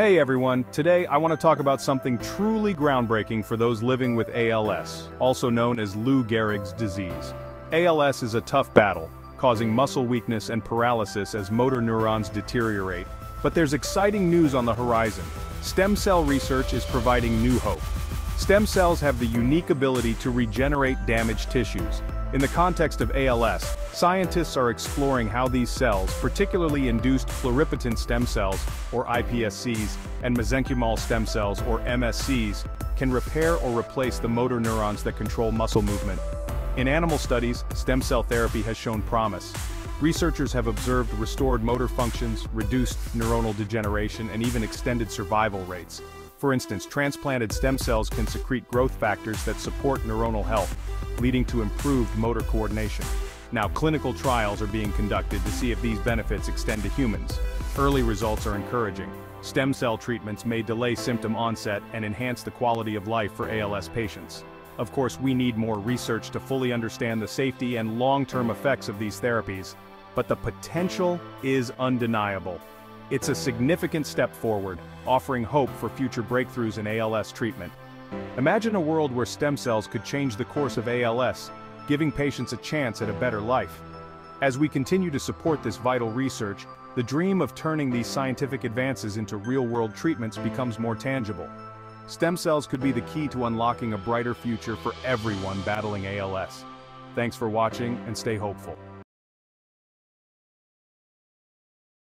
Hey everyone, today I want to talk about something truly groundbreaking for those living with ALS, also known as Lou Gehrig's disease. ALS is a tough battle, causing muscle weakness and paralysis as motor neurons deteriorate. But there's exciting news on the horizon. Stem cell research is providing new hope. Stem cells have the unique ability to regenerate damaged tissues. In the context of ALS, scientists are exploring how these cells, particularly induced pluripotent stem cells, or iPSCs, and mesenchymal stem cells, or MSCs, can repair or replace the motor neurons that control muscle movement. In animal studies, stem cell therapy has shown promise. Researchers have observed restored motor functions, reduced neuronal degeneration, and even extended survival rates. For instance, transplanted stem cells can secrete growth factors that support neuronal health, leading to improved motor coordination. Now clinical trials are being conducted to see if these benefits extend to humans. Early results are encouraging. Stem cell treatments may delay symptom onset and enhance the quality of life for ALS patients. Of course, we need more research to fully understand the safety and long-term effects of these therapies, but the potential is undeniable. It's a significant step forward, offering hope for future breakthroughs in ALS treatment. Imagine a world where stem cells could change the course of ALS, giving patients a chance at a better life. As we continue to support this vital research, the dream of turning these scientific advances into real-world treatments becomes more tangible. Stem cells could be the key to unlocking a brighter future for everyone battling ALS. Thanks for watching and stay hopeful.